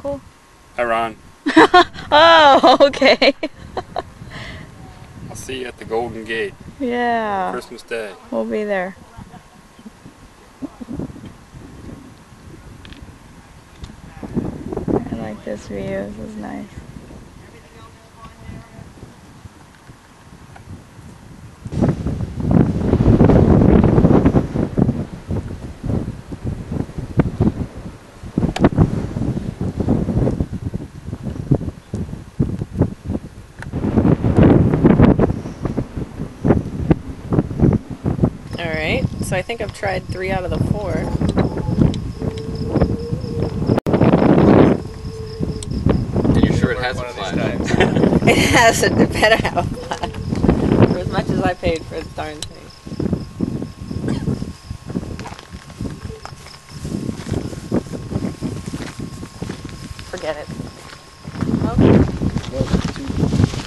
cool? Iran. oh, okay. I'll see you at the Golden Gate yeah. Christmas Day. We'll be there. I like this view. This is nice. So I think I've tried three out of the four. And you're sure it has a flag? It has a better have a flag. For as much as I paid for the darn thing. Forget it.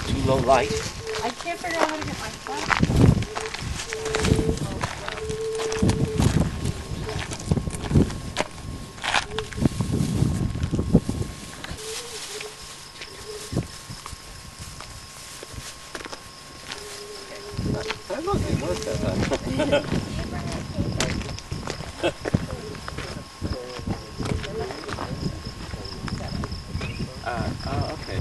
Too low light. I can't figure out how to get my flag. Uh, oh, okay.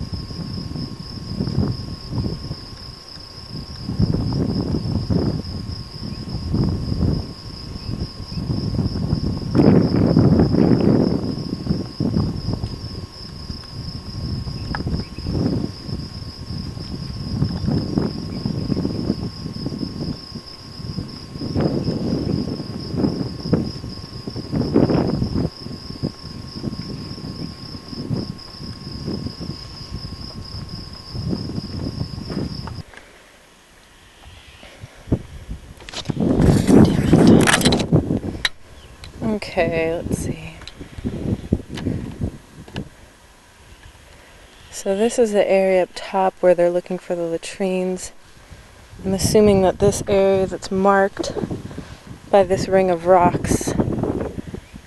Okay, let's see. So this is the area up top where they're looking for the latrines. I'm assuming that this area that's marked by this ring of rocks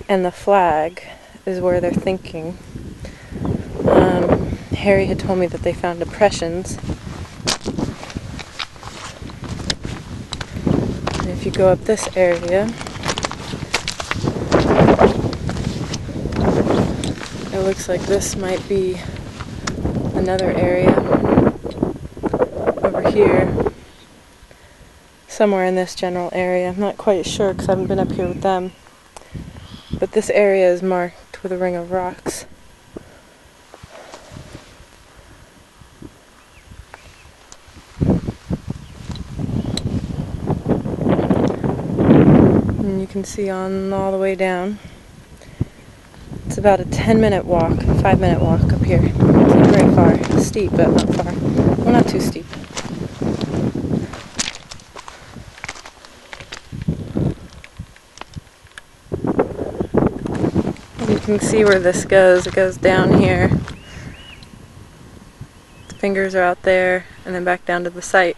and the flag is where they're thinking. Um, Harry had told me that they found depressions. And if you go up this area, It looks like this might be another area over here. Somewhere in this general area. I'm not quite sure because I haven't been up here with them. But this area is marked with a ring of rocks. And you can see on all the way down. It's about a 10 minute walk, 5 minute walk up here. It's not very far. It's steep, but not far. Well, not too steep. You can see where this goes. It goes down here. The fingers are out there, and then back down to the site.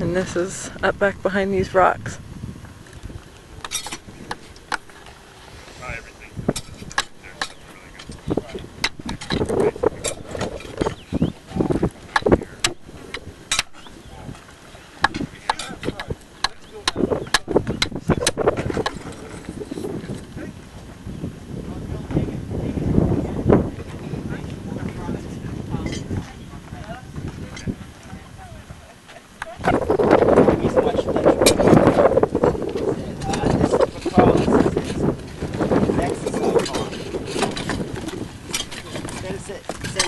And this is up back behind these rocks.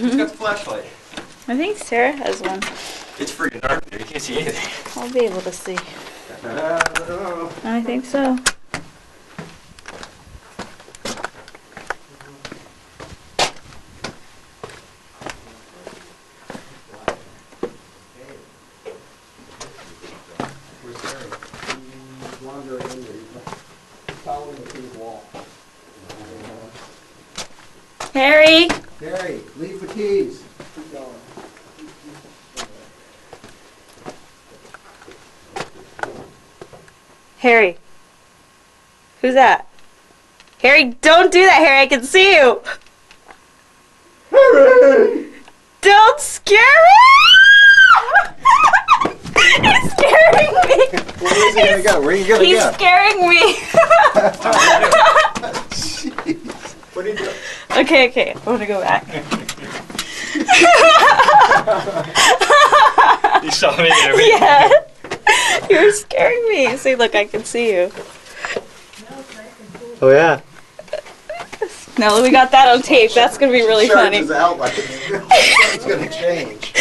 Who's got the flashlight? I think Sarah has one. It's freaking dark there. You can't see anything. I'll be able to see. I think so. Harry, Gary, leave the keys. Harry. Who's that? Harry, don't do that, Harry. I can see you. Harry! Don't scare me! He's scaring me. Where's he gonna go? Where are you gonna go? He's scaring me. Jeez. What are you doing? okay, okay. I want to go back. You saw me there. yeah. You're scaring me. See, look, I can see you. Oh yeah. No, we got that on tape. That's gonna be really funny. Charges out like it's, it's gonna change.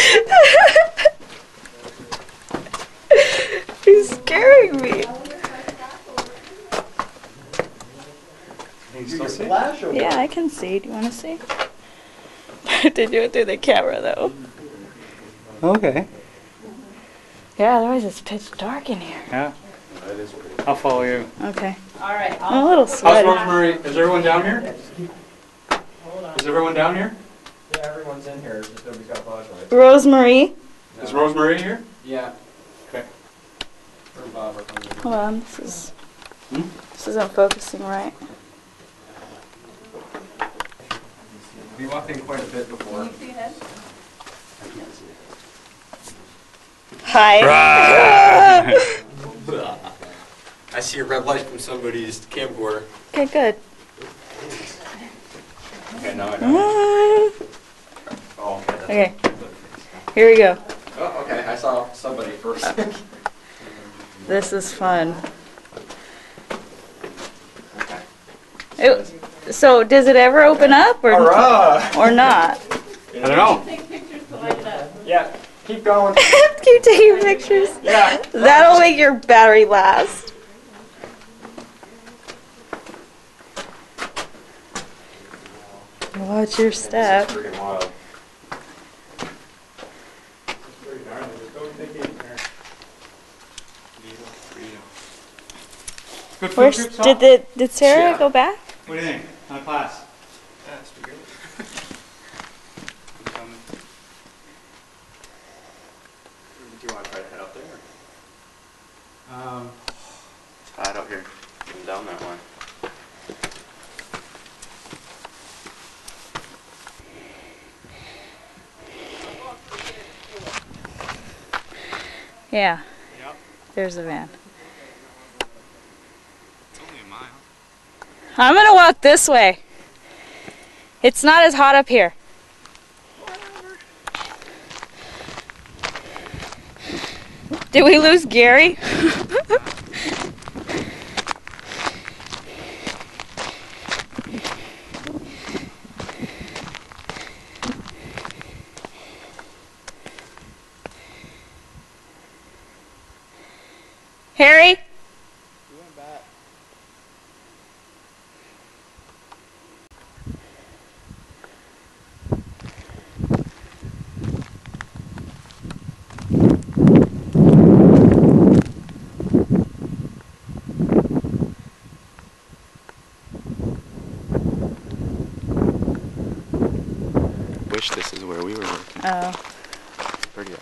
He's scaring me. You still see? Flash over. Yeah, I can see. Do you want to see? to do it through the camera, though. Okay. Yeah, otherwise it's pitch dark in here. Yeah. I'll follow you. Okay. All right. I'm a little How's sweaty. Rosemary? Is everyone down here? Is everyone down here? Yeah, everyone's in here. Just nobody's got a flashlight. Rosemary. Is Rosemary here? Yeah. Okay. Or Bob or something. Hold on. This is. Hmm? This isn't focusing right. We walked in quite a bit before. Hi. I see a red light from somebody's camcorder. okay, good. Okay, now I know. Oh, okay. that's- Okay. Here we go. Oh, okay. I saw somebody first. This is fun. okay. It, so, does it ever open up or Hurrah! or not? I don't know. Yeah. Keep going. Keep taking pictures. Yeah. That'll make your battery last. Watch your step. Freaking wild. Good Where's did the did Sarah Yeah. go back? What do you think? On class? That's pretty good. Do you want to try to head up there? Um, It's hot out here. Down that one. Yeah. Yep. There's the van. It's only a mile. I'm gonna walk this way. It's not as hot up here. Did we lose Gary? Harry? Wish this is where we were working. Oh. Pretty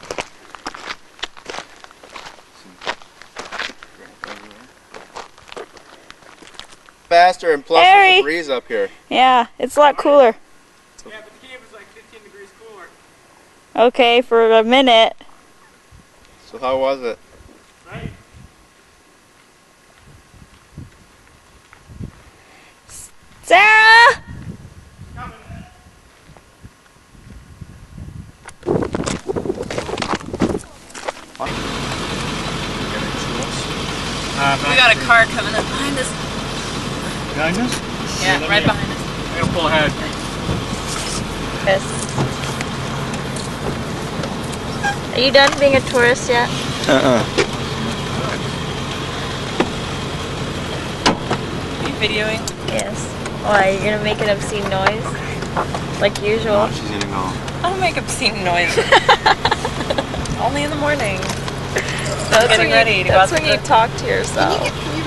Faster and plus Harry! there's a breeze up here. Yeah, it's a lot cooler. Yeah, but the cave is like 15 degrees cooler. Okay, for a minute. So how was it? Right? Sarah! uh, We got a car coming up behind us. behind us? Yeah, right behind us. I'm gonna pull ahead. Chris. Are you done being a tourist yet? Uh-uh. Are you videoing? Yes. Oh, Why? You're gonna make an obscene noise? Like usual? she's gonna go. I don't make obscene noises. Only in the morning. That's Getting when ready you, to go that's out when you talk to yourself. Do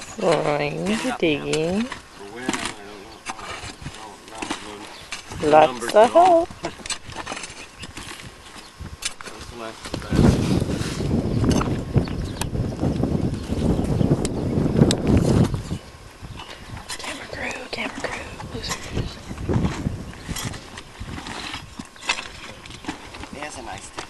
of that? Camera crew, camera crew. There's a nice thing.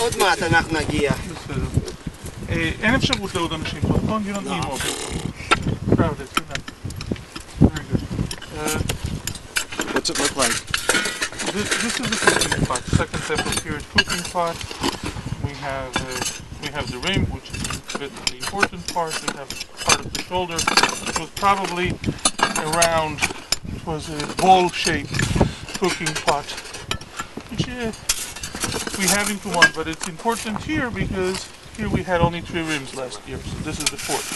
עוד מעט אנחנו נגיע. בסדר. אה, אין אפשרות לעוד אנשים פה, נכון? You don't need more. Crowded, good enough. Very good. Uh, What's it look like? This, this is the cooking pot, second step of here is cooking pot. We have uh, we have the rim, which is the the important part. We have part of the shoulder, which was probably around. It was a ball-shaped cooking pot, which uh, we have into one. But it's important here because here we had only three rims last year, so this is the fourth.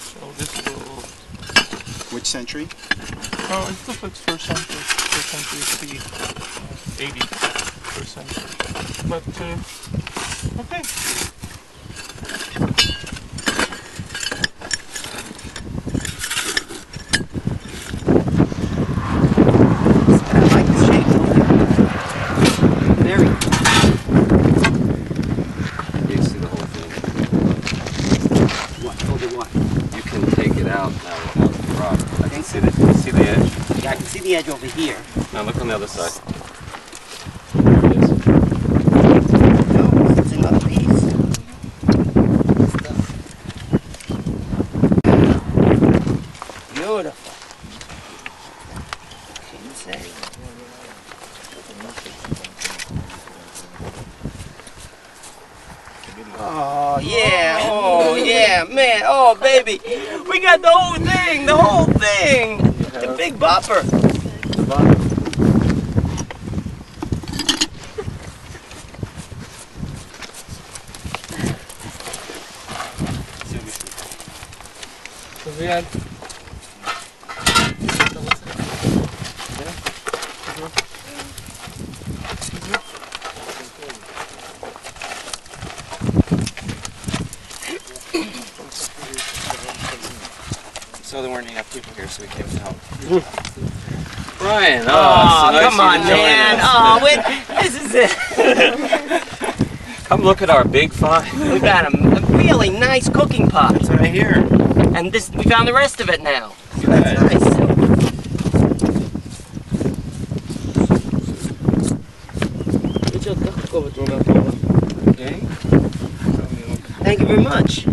So this will Which century? Oh, it looks like first century. First century C, uh, 80 first century. But, uh, okay. I like the shape. Very. You see the whole thing. What? Oh, the what? You can take it out now without the rock. I can see the, you see the edge? Yeah, I can see the edge over here. Now look on the other side. There it is. No, it's another piece. Beautiful. Oh yeah, oh yeah, man, oh baby, we got the whole thing, the whole thing, the big bopper. So there weren't enough people here, so we came to help. Oh, oh, so nice come of on, man. Oh, wait, this is it. Come look at our big find. we got a, a really nice cooking pot. It's right here. And this, we found the rest of it now. So that's nice. Thank you very much.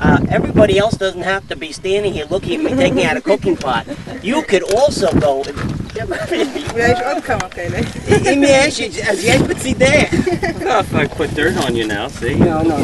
Uh, everybody else doesn't have to be standing here looking at me taking out a cooking pot. You could also go. אם יש, אז יש בצידך. Oh, if I put dirt on you now, see? No, no,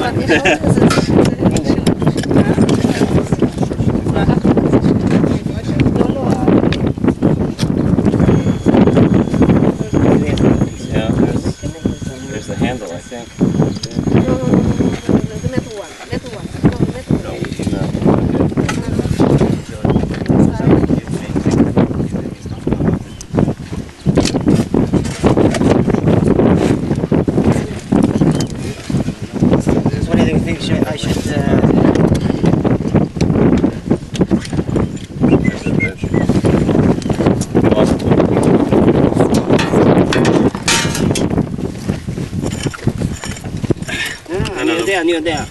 there, near there.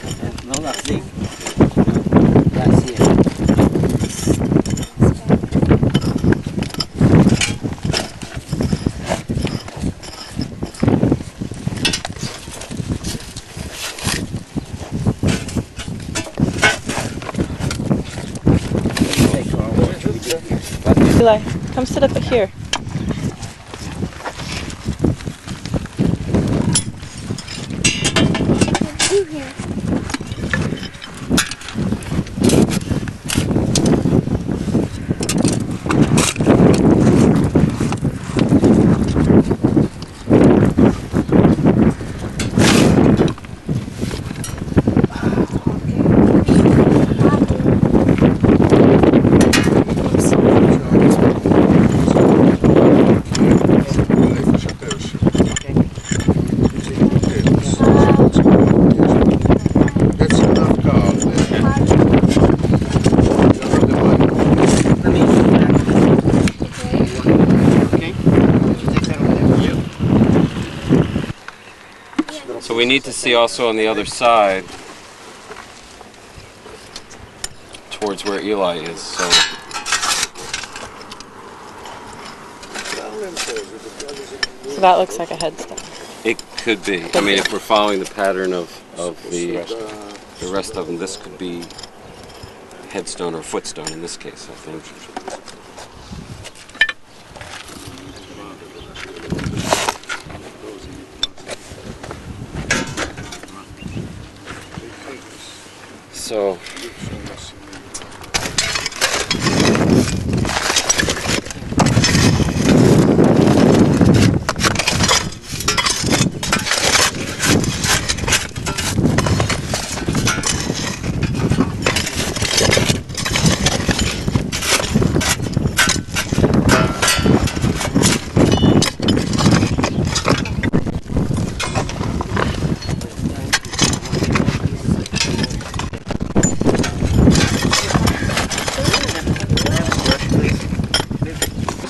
No, that's big. That's here. Eli, come sit up here. We need to see also on the other side towards where Eli is. So So that looks like a headstone. it could be. I mean, if we're following the pattern of, of the the rest of them, this could be headstone or footstone in this case. I think. So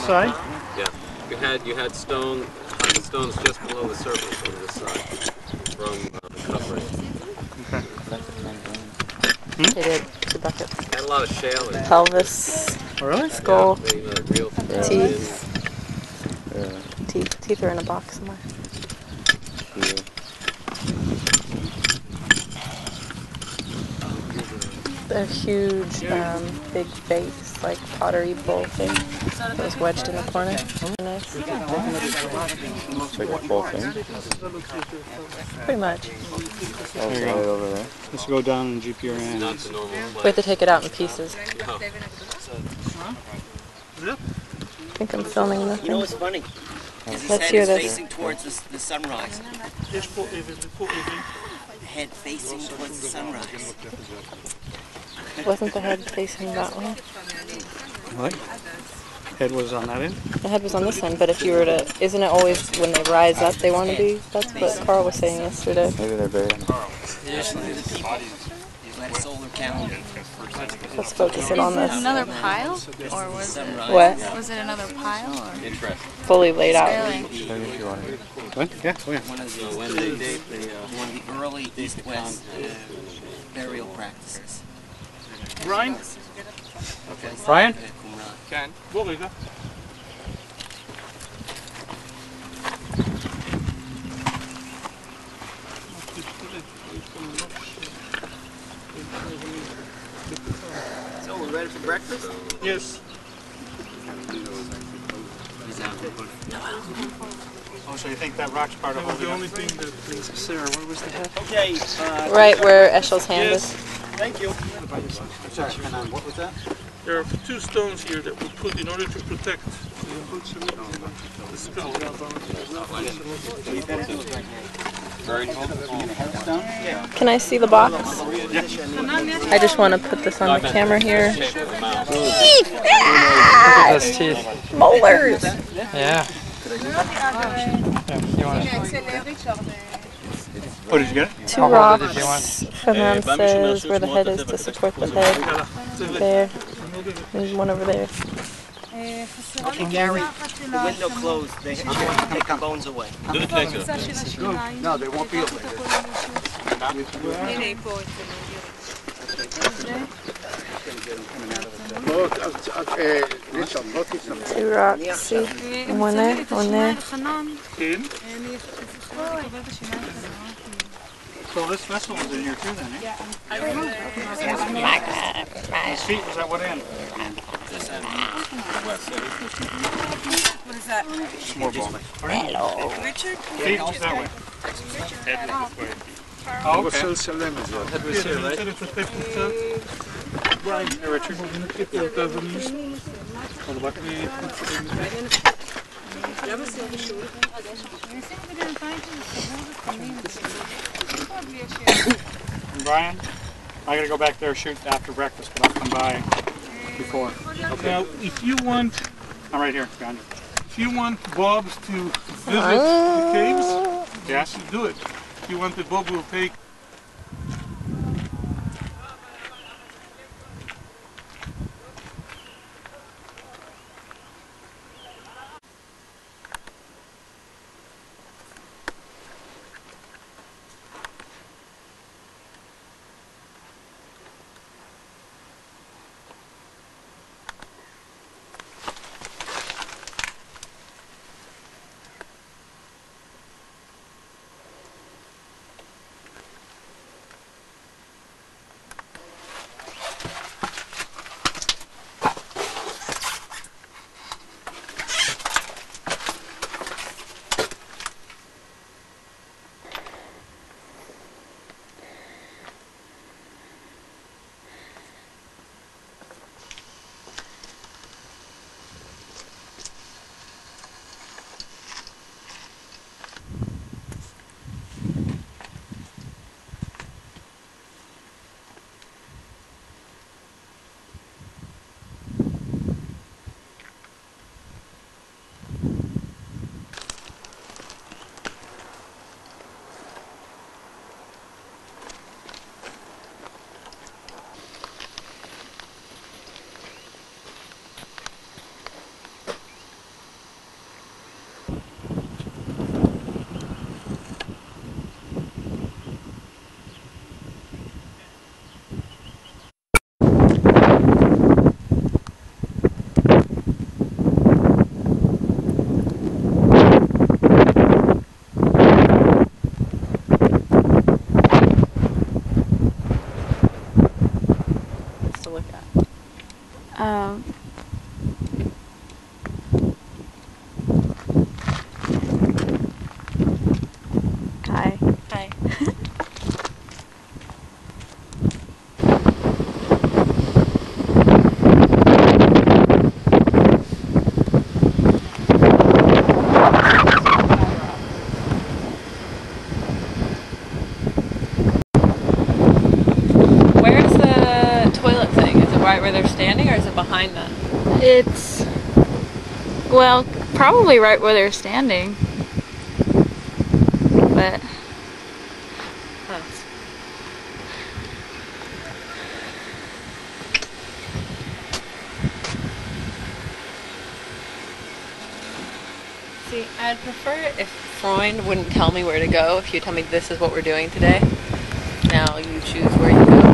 Side? Yeah, you had you had stone, the stones just below the surface on this side from uh, the covering. They did two buckets. Had a lot of shale in it. Pelvis, Really? skull, Yeah, they, uh, real teeth. Teeth. Teeth are in a box somewhere. A huge, um, big vase, like pottery bowl thing that was wedged in the corner. Nice. Pretty much. There you go. Let's go down and GPRN. Not the normal We have to take it out in pieces. No. I think I'm filming You know nothing. what's funny? His Let's head hear is this. facing towards the, the sunrise. Head facing towards the sunrise. Wasn't the head facing that way? What? Head was on that end? The head was on this end, but if you were to, isn't it always when they rise up they want to be? That's what Carl was saying yesterday. Maybe they're buried. We had a solar calendar. Let's focus in on this. Another pile? Or was it, What? was it another pile? Or? Fully laid out. What? Yeah, oh yeah. One of the, one of the, one of the early East-West uh, burial practices. Brian? Okay. Brian? Qumran. Can. Bolliga. So we're ready for breakfast? Yes. Oh, so you think that rock's part of That was the only thing that. Sarah, where was the head? Okay. Uh, Right where Eshel's hand Yes. is. Thank you. Sorry, what was that? There are two stones here that we put in order to protect the skull. Can I see the box? I just want to put this on the camera here. Those teeth. Ah! Molars! Yeah. you want Oh, did you get? Two How hard did you rocks. Fernand says where the head is to support the head. There. There's one over there. Okay, Gary. The window closed. They I'm going to take the bones away. Do it later. No, they won't be able to. Two rocks. See? One there, one there. In. So this vessel was in here too then, eh? His feet was at what end? This end. What is that? More ball. Hello. Richard? Feet was that way. Head was this way. Oh, okay. Head was here, right? Brian, hey Richard. Get the governors. On the back. And Brian, I gotta go back there shoot after breakfast, but I'll come by before. Okay. Now, if you want, I'm right here, behind if you want Bob's to visit the ah. caves, Yes? do it. If you want the Bob will take standing or is it behind them? It's, well, probably right where they're standing. But. See, I'd prefer if Freund wouldn't tell me where to go, if you tell me this is what we're doing today. Now you choose where you go.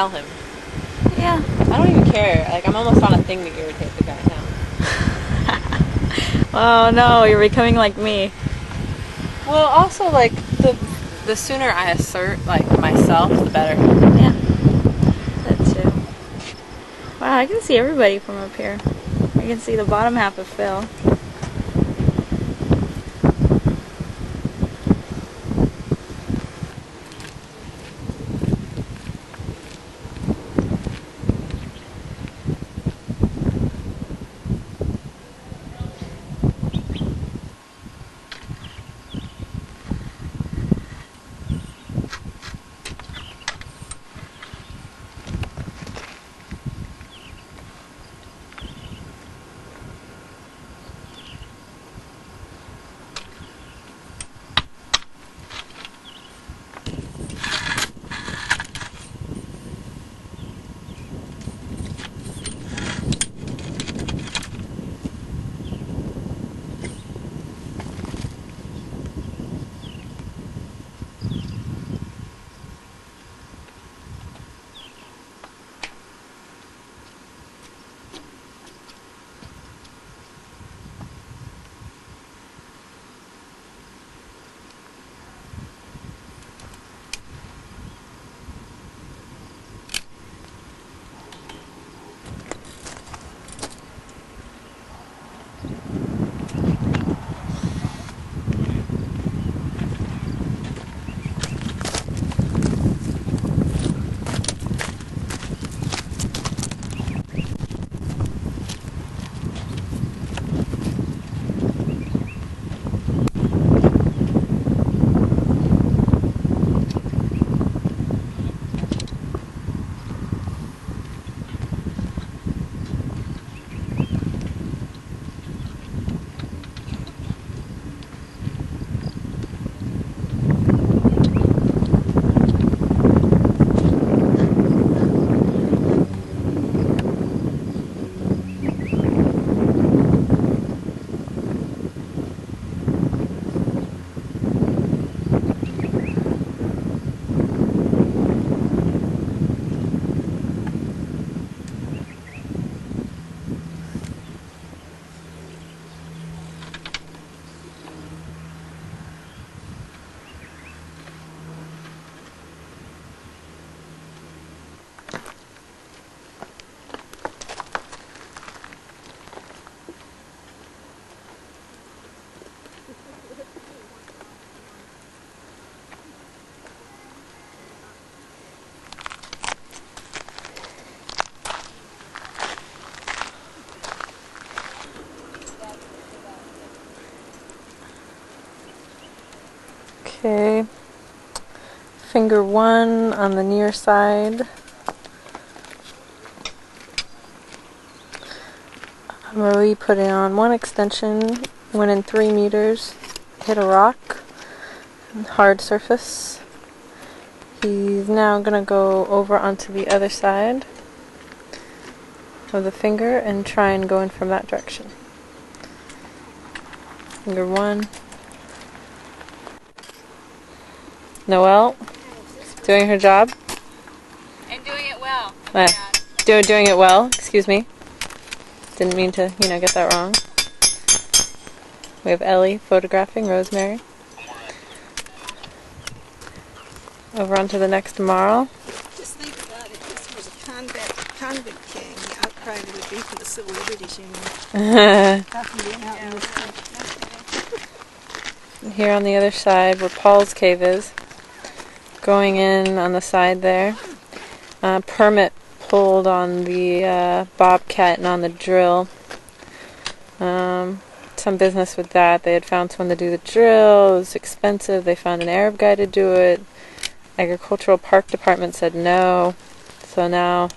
Tell him. Yeah. I don't even care. Like I'm almost on a thing to irritate the guy now. Oh no, you're becoming like me. Well, also like the the sooner I assert like myself, the better. Yeah. That too. Wow, I can see everybody from up here. I can see the bottom half of Phil. Finger one on the near side. Marie put it on one extension, went in three meters, hit a rock, hard surface. He's now gonna go over onto the other side of the finger and try and go in from that direction. Finger one. Noelle, doing her job. And doing it well. Uh, do, doing it well. Excuse me. Didn't mean to, you know, get that wrong. We have Ellie photographing Rosemary. Over onto the next marl. Just think about it. This was a convict, convict king. The outcry that would be from the Civil Liberties Union. How can being out in this country. Here on the other side where Paul's cave is. Going in on the side there. Uh, permit pulled on the uh, bobcat and on the drill. Um, some business with that. They had found someone to do the drill. It was expensive. They found an Arab guy to do it. Agricultural Park Department said no. So now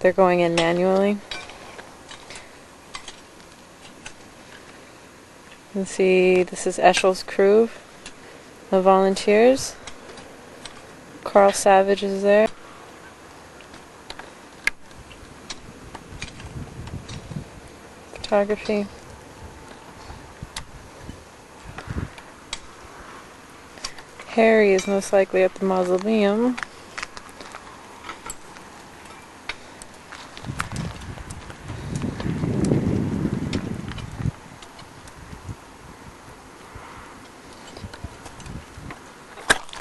they're going in manually. You can see this is Eshel's crew, the volunteers. Carl Savage is there. Photography. Harry is most likely at the mausoleum.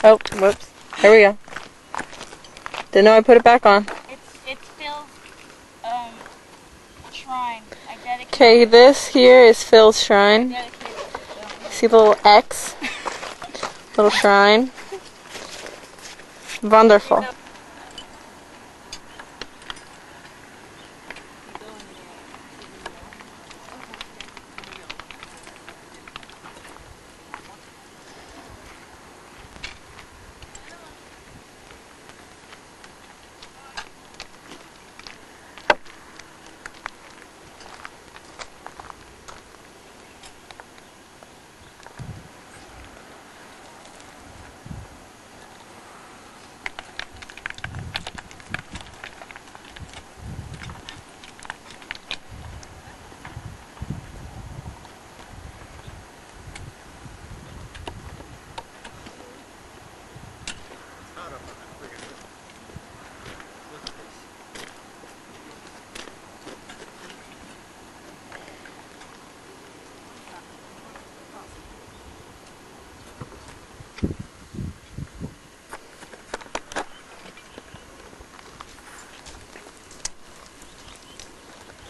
Oh, whoops. Here we go. Didn't know I put it back on. It's it's Phil's um shrine. Okay, this here is Phil's shrine. dedicated it to Phil. See the little X? Little shrine. Wonderful.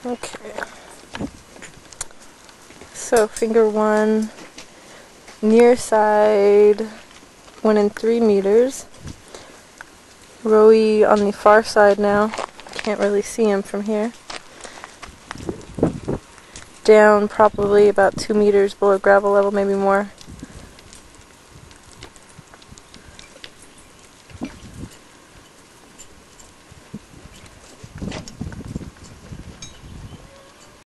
Okay. So finger one, near side, one and three meters. Rowie on the far side now. Can't really see him from here. Down probably about two meters below gravel level, maybe more.